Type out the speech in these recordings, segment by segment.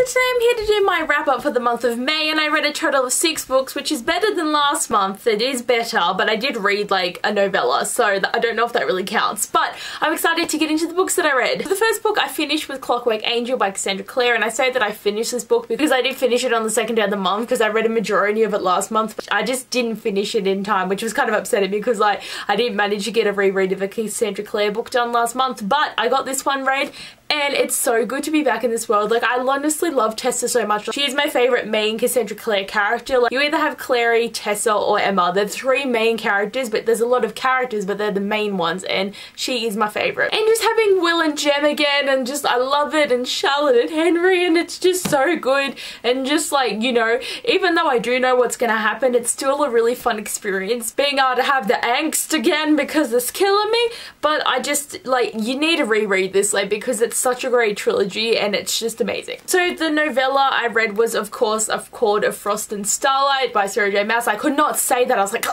So today I'm here to do my wrap up for the month of May and I read a total of six books which is better than last month. It is better but I did read like a novella so I don't know if that really counts but I'm excited to get into the books that I read. The first book I finished was Clockwork Angel by Cassandra Clare and I say that I finished this book because I did finish it on the second day of the month because I read a majority of it last month. But I just didn't finish it in time which was kind of upsetting because like I didn't manage to get a reread of a Cassandra Clare book done last month but I got this one read and it's so good to be back in this world. Like, I honestly love Tessa so much. She is my favourite main Cassandra Clare character. Like, you either have Clary, Tessa, or Emma. They're three main characters, but there's a lot of characters, but they're the main ones, and she is my favourite. And just having Will and Jem again, and just, I love it, and Charlotte and Henry, and it's just so good. And just like, you know, even though I do know what's gonna happen, it's still a really fun experience. Being able to have the angst again because it's killing me, but I just, like, you need to reread this, like, because it's such a great trilogy and it's just amazing. So the novella I read was of course Of Court of Frost and Starlight by Sarah J Maas. I could not say that. I was like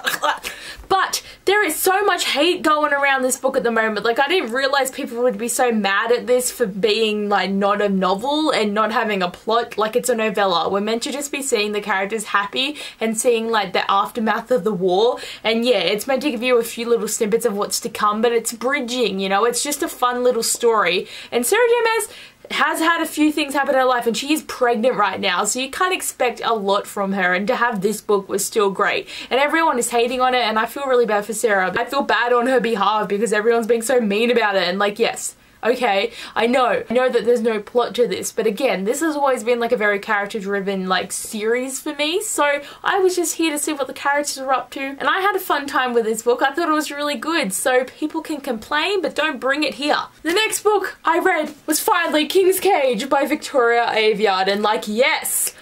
but there is so much hate going around this book at the moment. Like I didn't realize people would be so mad at this for being like not a novel and not having a plot like it's a novella. We're meant to just be seeing the characters happy and seeing like the aftermath of the war and yeah it's meant to give you a few little snippets of what's to come but it's bridging you know it's just a fun little story and Sarah Maas has had a few things happen in her life and she is pregnant right now so you can't expect a lot from her and to have this book was still great and everyone is hating on it and I feel really bad for Sarah. I feel bad on her behalf because everyone's being so mean about it and like yes okay I know I know that there's no plot to this but again this has always been like a very character driven like series for me so I was just here to see what the characters are up to and I had a fun time with this book. I thought it was really good so people can complain but don't bring it here. The next book I read was finally King's Cage by Victoria Aveyard and like yes!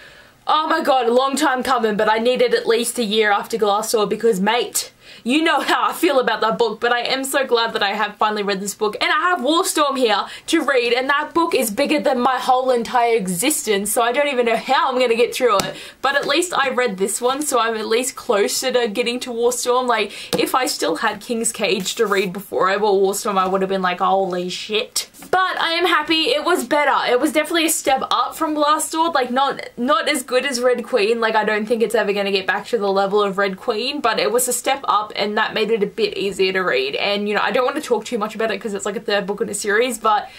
Oh my god a long time coming but I needed at least a year after Glass Sword because mate you know how I feel about that book, but I am so glad that I have finally read this book. And I have War Storm here to read, and that book is bigger than my whole entire existence, so I don't even know how I'm gonna get through it. But at least I read this one, so I'm at least closer to getting to War Storm. Like, if I still had King's Cage to read before I bought War Storm, I would have been like, holy shit. But I am happy. It was better. It was definitely a step up from Glass Sword. Like, not, not as good as Red Queen. Like, I don't think it's ever gonna get back to the level of Red Queen, but it was a step up and that made it a bit easier to read. And, you know, I don't want to talk too much about it because it's like a third book in a series, but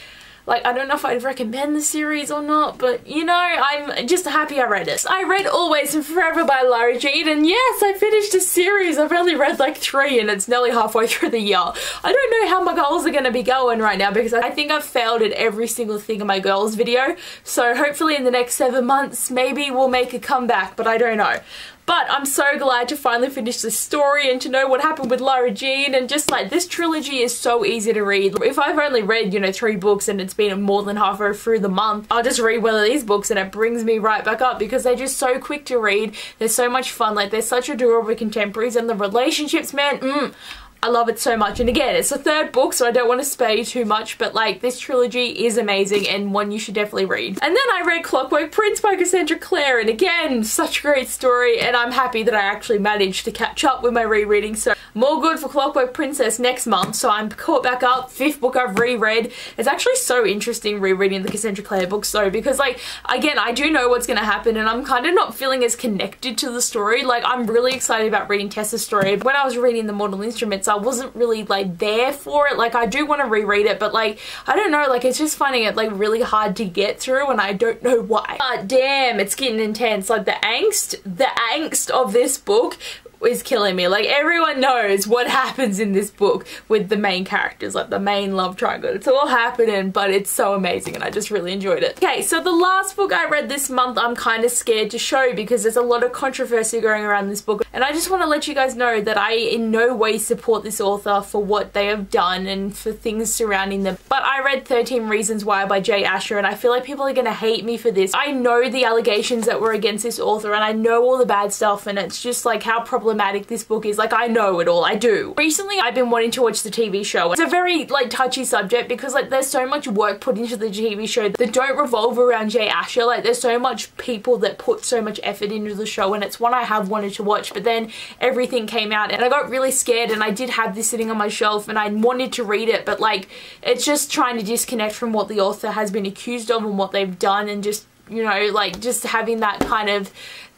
like, I don't know if I'd recommend the series or not, but you know, I'm just happy I read it. I read Always and Forever by Lara Jean, and yes, I finished a series. I've only read like three, and it's nearly halfway through the year. I don't know how my goals are going to be going right now because I think I've failed at every single thing in my goals video. So hopefully in the next seven months, maybe we'll make a comeback, but I don't know. But I'm so glad to finally finish this story and to know what happened with Lara Jean and just like this trilogy is so easy to read. If I've only read, you know, three books and it's been more than halfway through the month, I'll just read one of these books and it brings me right back up because they're just so quick to read. They're so much fun. Like they're such adorable contemporaries and the relationships, man, mm, I love it so much. And again, it's the third book, so I don't want to spare you too much, but like this trilogy is amazing and one you should definitely read. And then I read Clockwork Prince by Cassandra Clare, and again, such a great story, and I'm happy that I actually managed to catch up with my rereading. So more good for Clockwork Princess next month, so I'm caught back up. Fifth book I've reread. It's actually so interesting rereading the Cassandra Clare books though, because like, again, I do know what's going to happen, and I'm kind of not feeling as connected to the story. Like, I'm really excited about reading Tessa's story. When I was reading the Mortal Instruments, I wasn't really like there for it. Like I do want to reread it, but like, I don't know, like it's just finding it like really hard to get through and I don't know why. But damn, it's getting intense. Like the angst, the angst of this book is killing me. Like everyone knows what happens in this book with the main characters, like the main love triangle. It's all happening, but it's so amazing and I just really enjoyed it. Okay, so the last book I read this month I'm kind of scared to show because there's a lot of controversy going around this book and I just want to let you guys know that I in no way support this author for what they have done and for things surrounding them. But I read 13 Reasons Why by Jay Asher and I feel like people are going to hate me for this. I know the allegations that were against this author and I know all the bad stuff and it's just like how problematic problematic this book is. Like, I know it all. I do. Recently, I've been wanting to watch the TV show. It's a very, like, touchy subject because, like, there's so much work put into the TV show that don't revolve around Jay Asher. Like, there's so much people that put so much effort into the show and it's one I have wanted to watch. But then everything came out and I got really scared and I did have this sitting on my shelf and I wanted to read it. But, like, it's just trying to disconnect from what the author has been accused of and what they've done and just you know, like just having that kind of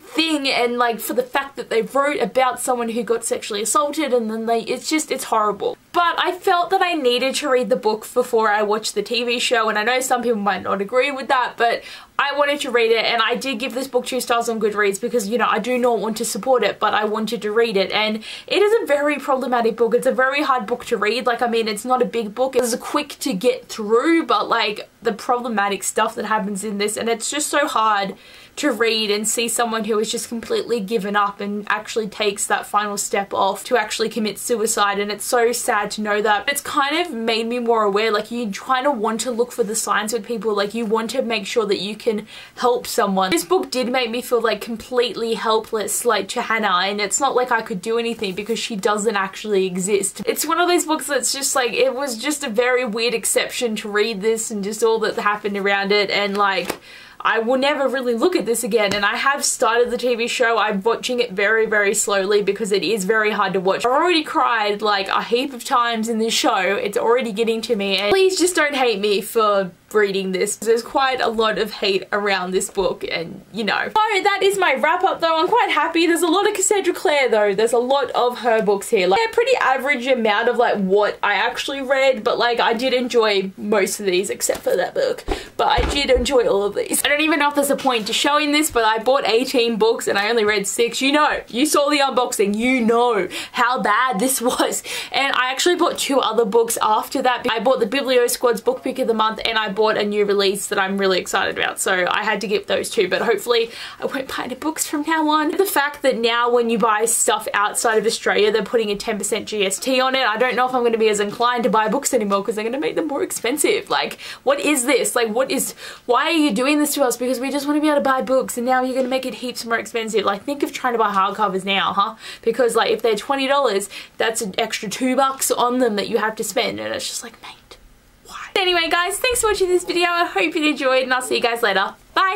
thing and like for the fact that they wrote about someone who got sexually assaulted and then they it's just it's horrible but I felt that I needed to read the book before I watched the TV show and I know some people might not agree with that but I wanted to read it and I did give this book two stars on Goodreads because you know I do not want to support it but I wanted to read it and it is a very problematic book. It's a very hard book to read. Like I mean it's not a big book. It's quick to get through but like the problematic stuff that happens in this and it's just so hard to read and see someone who has just completely given up and actually takes that final step off to actually commit suicide and it's so sad to know that. It's kind of made me more aware like you kind of want to look for the signs with people like you want to make sure that you can help someone. This book did make me feel like completely helpless like to Hannah and it's not like I could do anything because she doesn't actually exist. It's one of those books that's just like it was just a very weird exception to read this and just all that happened around it and like I will never really look at this again and I have started the TV show. I'm watching it very, very slowly because it is very hard to watch. I've already cried like a heap of times in this show. It's already getting to me and please just don't hate me for reading this. There's quite a lot of hate around this book and you know. So that is my wrap up though. I'm quite happy. There's a lot of Cassandra Clare though. There's a lot of her books here. Like a pretty average amount of like what I actually read but like I did enjoy most of these except for that book. But I did enjoy all of these. I don't even know if there's a point to showing this but I bought 18 books and I only read 6. You know, you saw the unboxing. You know how bad this was. And I actually bought two other books after that. I bought the Biblio Squad's book pick of the month and I bought a new release that I'm really excited about. So I had to get those two, but hopefully I won't buy any books from now on. The fact that now when you buy stuff outside of Australia, they're putting a 10% GST on it. I don't know if I'm going to be as inclined to buy books anymore because they're going to make them more expensive. Like, what is this? Like, what is, why are you doing this to us? Because we just want to be able to buy books and now you're going to make it heaps more expensive. Like, think of trying to buy hardcovers now, huh? Because like, if they're $20, that's an extra two bucks on them that you have to spend. And it's just like, mate, Anyway guys, thanks for watching this video. I hope you enjoyed and I'll see you guys later. Bye!